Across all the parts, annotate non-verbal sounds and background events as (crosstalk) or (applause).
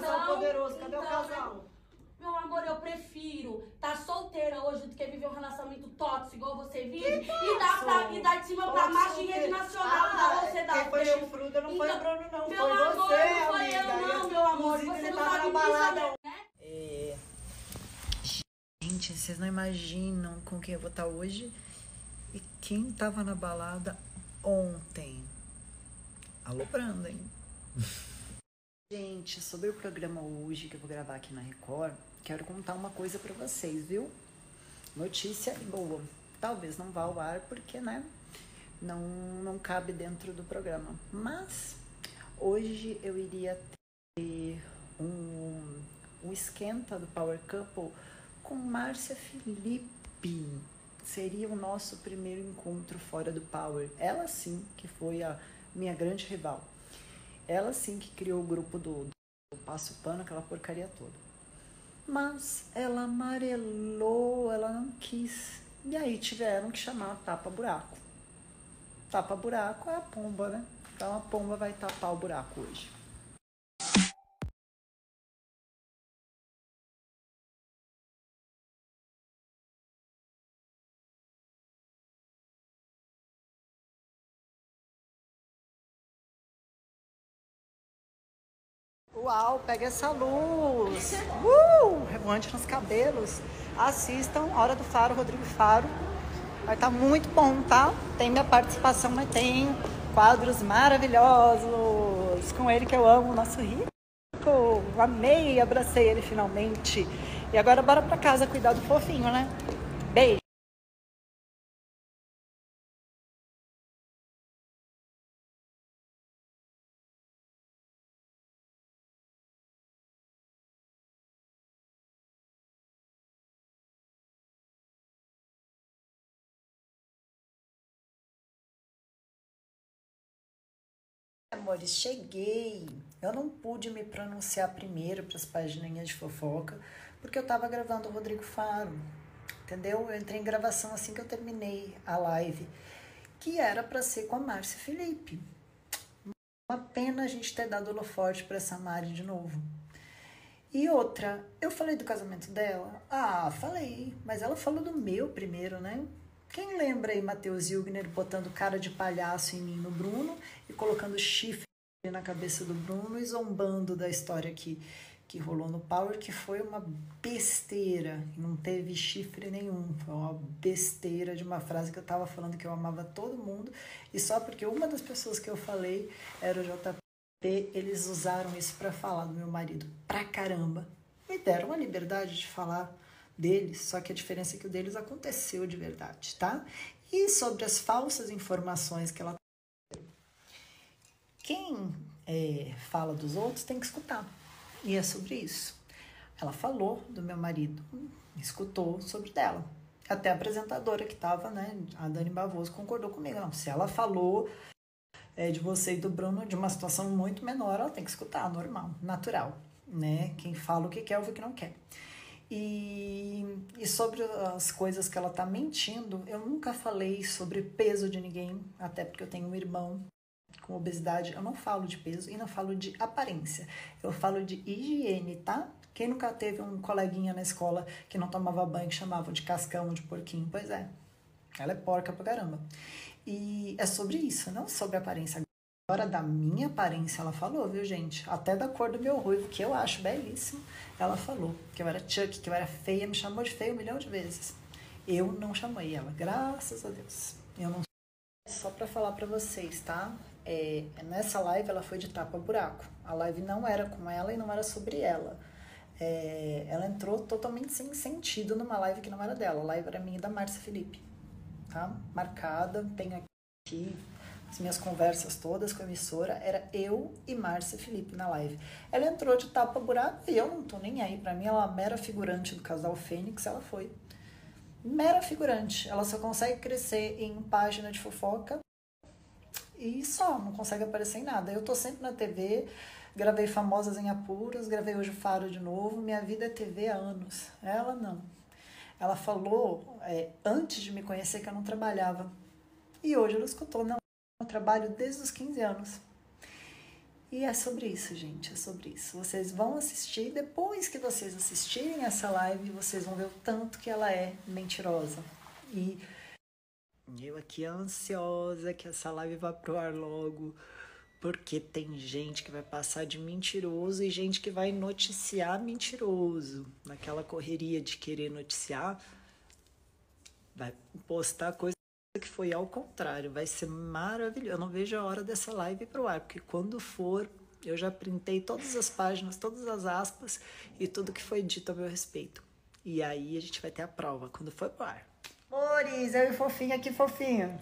casal Então, poderoso? Cadê o então, casal? Meu amor, eu prefiro estar solteira hoje do que viver um relacionamento tóxico, igual você vive, e dar, pra, e dar de cima pra Tóxico baixo em o rede quê? nacional, Ah, dar você dar Quem foi chifruda não foi o Então, Bruno, não. Meu foi amor, você, não foi amiga. eu, não, meu amor. Você não tava sabe na disso, balada né? É... Gente, vocês não imaginam com quem eu vou estar hoje e quem tava na balada ontem. Alô, hein? (laughs) Gente, sobre o programa hoje que eu vou gravar aqui na Record, quero contar uma coisa pra vocês, viu? Notícia boa. Talvez não vá ao ar porque, né, não, não cabe dentro do programa. Mas hoje eu iria ter um, um esquenta do Power Couple com Márcia Felipe. Seria o nosso primeiro encontro fora do Power. Ela sim que foi a minha grande rival. Ela sim que criou o grupo do, do Passo Pano, aquela porcaria toda. Mas ela amarelou, ela não quis. E aí tiveram que chamar tapa-buraco. Tapa-buraco é a pomba, né? Então a pomba vai tapar o buraco hoje. Uau, pega essa luz! (laughs) Uh! Revoante nos cabelos. Assistam Hora do Faro, Rodrigo Faro. Vai estar muito bom, tá? Tem minha participação, mas tem quadros maravilhosos. Com ele que eu amo, nosso rico. Amei, abracei ele finalmente. E agora bora pra casa cuidar do fofinho, né? Beijo. Amores, cheguei. Eu não pude me pronunciar primeiro para as pagininhas de fofoca, porque eu estava gravando o Rodrigo Faro. Entendeu? Eu entrei em gravação assim que eu terminei a live, que era para ser com a Márcia Felipe. Uma pena a gente ter dado holoforte para essa Mari de novo. E outra, eu falei do casamento dela? Ah, falei, mas ela falou do meu primeiro, né? Quem lembra aí Matheus Hilgner botando cara de palhaço em mim no Bruno e colocando chifre na cabeça do Bruno e zombando da história que, que rolou no Power, que foi uma besteira, não teve chifre nenhum, foi uma besteira de uma frase que eu tava falando que eu amava todo mundo. E só porque uma das pessoas que eu falei era o JP, eles usaram isso para falar do meu marido pra caramba. Me deram a liberdade de falar deles, só que a diferença é que o deles aconteceu de verdade, tá? E sobre as falsas informações que ela quem é, fala dos outros tem que escutar. E é sobre isso. Ela falou do meu marido, escutou sobre dela. Até a apresentadora que estava, né, a Dani Bavoso, concordou comigo. Não, se ela falou é, de você e do Bruno de uma situação muito menor, ela tem que escutar, normal, natural. Né? Quem fala o que quer, ouve o que não quer. E, e sobre as coisas que ela tá mentindo, eu nunca falei sobre peso de ninguém, até porque eu tenho um irmão com obesidade. Eu não falo de peso e não falo de aparência. Eu falo de higiene, tá? Quem nunca teve um coleguinha na escola que não tomava banho, que chamavam de cascão, de porquinho? Pois é, ela é porca pra caramba. E é sobre isso, não sobre aparência. Agora, da minha aparência, ela falou, viu, gente? Até da cor do meu ruivo, que eu acho belíssimo, ela falou que eu era Chuck, que eu era feia, me chamou de feia um milhão de vezes. Eu não chamei ela, graças a Deus. Eu não só para falar para vocês, tá? É, nessa live ela foi de tapa buraco. A live não era com ela e não era sobre ela. É, ela entrou totalmente sem sentido numa live que não era dela. A live era minha e da Márcia Felipe, tá? Marcada, tenho aqui as minhas conversas todas com a emissora, era eu e Márcia Felipe na live. Ela entrou de tapa buraco e eu não tô nem aí. Pra mim, ela é uma mera figurante do casal Fênix, ela foi. Mera figurante. Ela só consegue crescer em página de fofoca e só, não consegue aparecer em nada. Eu tô sempre na TV, gravei Famosas em Apuros, gravei hoje o Faro de novo. Minha vida é TV há anos. Ela não. Ela falou é, antes de me conhecer que eu não trabalhava. E hoje ela escutou, não, eu trabalho desde os 15 anos. E é sobre isso, gente, é sobre isso. Vocês vão assistir, depois que vocês assistirem essa live, vocês vão ver o tanto que ela é mentirosa. E eu aqui ansiosa que essa live vá pro ar logo, porque tem gente que vai passar de mentiroso e gente que vai noticiar mentiroso. Naquela correria de querer noticiar, vai postar coisa que foi ao contrário. Vai ser maravilhoso. Eu não vejo a hora dessa live pro ar, porque quando for, eu já printei todas as páginas, todas as aspas e tudo que foi dito a meu respeito. E aí a gente vai ter a prova quando for pro ar. Amores, eu e fofinho aqui, fofinho.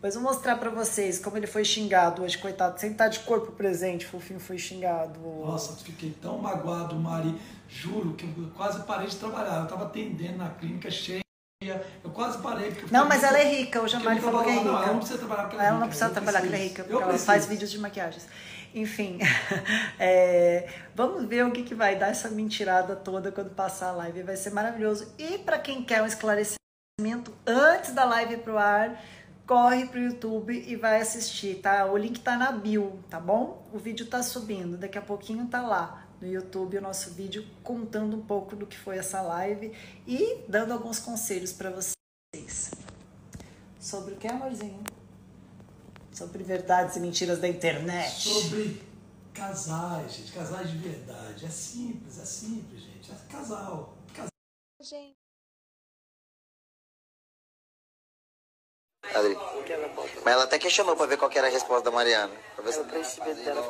Mas vou mostrar pra vocês como ele foi xingado hoje, coitado. Sem estar de corpo presente, fofinho foi xingado. Nossa, fiquei tão magoado, Mari. Juro que eu quase parei de trabalhar. Eu tava atendendo na clínica cheia. Eu quase parei. Porque Não, mas ela é rica. Hoje a porque Mari eu falou que é rica. Não, ela não precisa trabalhar porque ela Ela não rica. precisa trabalhar porque ela é rica, Eu porque ela preciso. faz vídeos de maquiagens. Enfim, (laughs) é, vamos ver o que, que vai dar essa mentirada toda quando passar a live. Vai ser maravilhoso. E para quem quer um esclarecimento antes da live pro ar, corre pro YouTube e vai assistir, tá? O link tá na bio, tá bom? O vídeo tá subindo, daqui a pouquinho tá lá no YouTube o nosso vídeo contando um pouco do que foi essa live e dando alguns conselhos para vocês. Sobre o que, amorzinho? Sobre verdades e mentiras da internet. Sobre casais, gente. Casais de verdade. É simples, é simples, gente. É casal. Casal. Adri. Mas ela até questionou pra ver qual que era a resposta da Mariana. Pra ver se... A Mariana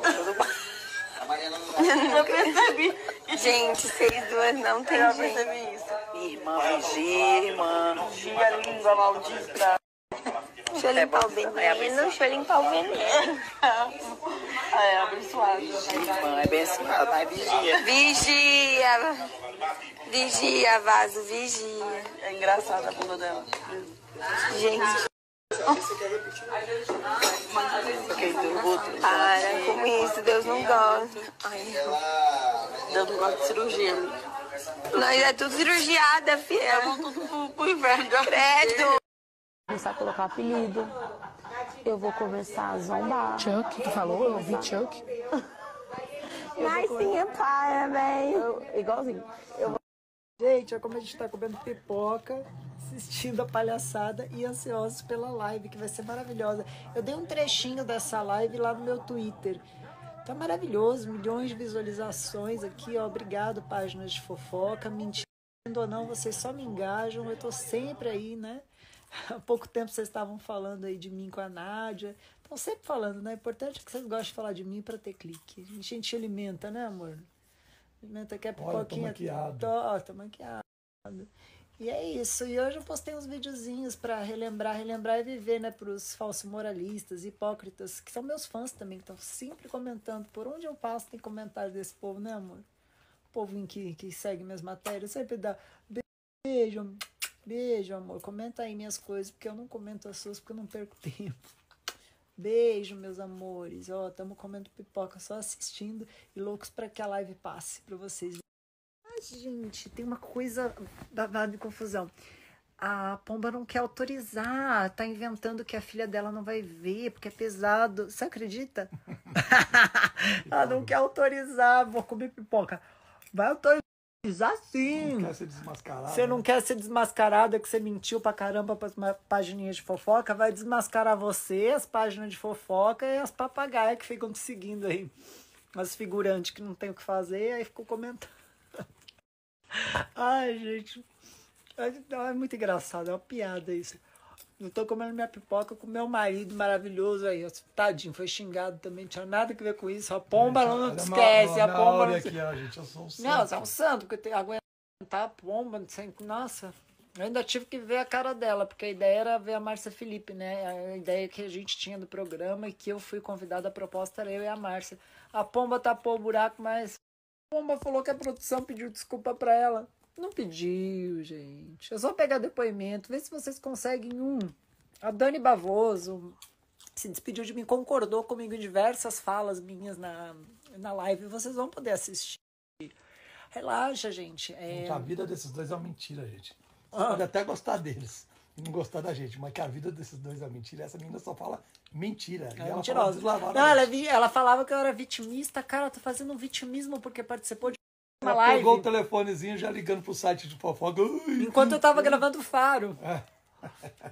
não Eu percebi. Gente, vocês duas não tem Eu jeito. percebi isso. Irmã, vigia, irmã. Vigia, língua maldita. Deixa eu limpar o veneno. Deixa eu limpar o veneno. É, abençoado. Irmã, é abençoada, mas vigia. Vigia. Vigia, vaso, vigia. É engraçada a bunda dela. Gente, Ok, do outro. para com isso. Deus não gosta. Ai, Deus não gosta de cirurgia. nós é tudo cirurgiada, filha. Vamos tudo pro, pro inferno. Credo. começar a colocar apelido. Eu vou começar a zombar. Chuck, tu falou? Eu ouvi Chuck. Mas sim, é para, velho. Eu- igualzinho. Gente, olha como a gente tá comendo pipoca, assistindo a palhaçada e ansiosos pela live, que vai ser maravilhosa. Eu dei um trechinho dessa live lá no meu Twitter. Tá maravilhoso, milhões de visualizações aqui, ó. Obrigado, páginas de fofoca. Mentindo ou não, vocês só me engajam, eu tô sempre aí, né? (laughs) Há pouco tempo vocês estavam falando aí de mim com a Nádia. Estão sempre falando, né? O importante é que vocês gostem de falar de mim para ter clique. A gente alimenta, né, amor? Alimenta que a Olha, tô pipoquinha. maquiado. Tô, tô maquiado. E é isso. E hoje eu postei uns videozinhos para relembrar, relembrar e viver, né? Para os falsos moralistas, hipócritas, que são meus fãs também, que estão sempre comentando. Por onde eu passo tem comentário desse povo, né, amor? O povo que, que segue minhas matérias sempre dá beijo, beijo, amor. Comenta aí minhas coisas, porque eu não comento as suas, porque eu não perco tempo. Beijo, meus amores. Ó, estamos comendo pipoca, só assistindo e loucos para que a live passe para vocês. Ai, gente, tem uma coisa babada de confusão. A Pomba não quer autorizar, tá inventando que a filha dela não vai ver, porque é pesado. Você acredita? (laughs) Ela não quer autorizar, vou comer pipoca. Vai autorizar sim. Não quer ser desmascarado. Você não né? quer ser desmascarada, que você mentiu pra caramba pras pagininhas de fofoca, vai desmascarar você, as páginas de fofoca e as papagaias que ficam te seguindo aí. As figurantes que não tem o que fazer, aí ficou comentando. (laughs) Ai, gente. É, é muito engraçado, é uma piada isso. Eu tô comendo minha pipoca com meu marido maravilhoso aí. Tadinho, foi xingado também, não tinha nada a ver com isso. A pomba não, Olha, esquece, a pomba não aqui, ó, gente. Eu sou um não, santo. você é um santo, porque tem aguentar a pomba, não sei, nossa. Eu ainda tive que ver a cara dela, porque a ideia era ver a Márcia Felipe, né? A ideia que a gente tinha do programa e que eu fui convidada, a proposta era eu e a Márcia. A pomba tapou o buraco, mas a pomba falou que a produção pediu desculpa pra ela. Não pediu, gente. É só pegar depoimento, ver se vocês conseguem um. A Dani Bavoso se despediu de mim, concordou comigo em diversas falas minhas na, na live. Vocês vão poder assistir. Relaxa, gente. É, Gente, a vida desses dois é uma mentira, gente. Você Ah. pode até gostar deles não gostar da gente, mas que a vida desses dois é uma mentira. Essa menina só fala Mentira. Ela é ela mentirosa. fala. Não, ela, é ela falava que eu era vitimista. Cara, tô fazendo um vitimismo porque participou de uma Ela live. pegou o telefonezinho já ligando pro site de fofoca. Enquanto eu tava gravando o Faro. É.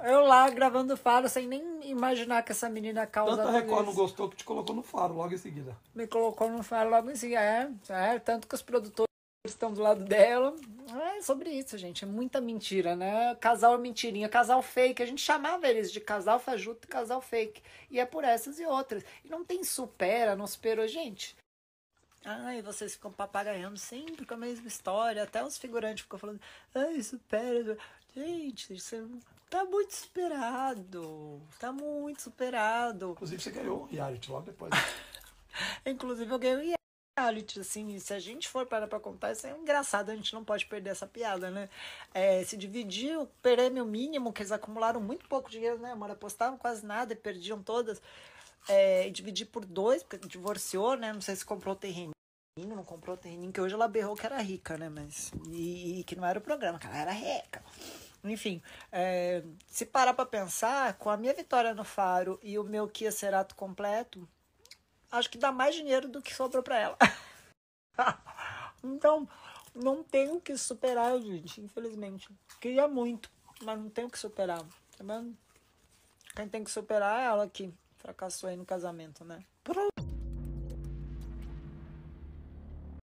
Eu lá gravando o Faro sem nem imaginar que essa menina causa. Tanto a Record não gostou que te colocou no faro logo em seguida. Me colocou no Faro logo em seguida. É, é, tanto que os produtores estão do lado dela. É sobre isso, gente. É muita mentira, né? Casal é mentirinha, casal fake. A gente chamava eles de casal fajuto e casal fake. E é por essas e outras. E não tem supera, não superou. Gente, Ai, vocês ficam papagaiando sempre com a mesma história. Até os figurantes ficam falando, ai, supera. Gente, isso tá muito superado. Tá muito superado. Inclusive, você ganhou um reality logo depois. (laughs) Inclusive, eu ganhei um reality, assim, se a gente for parar pra contar, isso é engraçado, a gente não pode perder essa piada, né? É, se dividir o prêmio mínimo, que eles acumularam muito pouco dinheiro, né, amor? Apostavam quase nada e perdiam todas. É, e dividir por dois, porque divorciou, né? Não sei se comprou terreninho, não comprou terreninho, que hoje ela berrou que era rica, né? Mas. E, e que não era o programa, que ela era rica. Enfim, é, se parar pra pensar, com a minha vitória no Faro e o meu Kia Cerato completo, acho que dá mais dinheiro do que sobrou pra ela. (laughs) então, não tenho que superar, gente, infelizmente. Queria muito, mas não tenho que superar. Tá vendo? Quem tem que superar é ela que fracassou aí no casamento, né? Por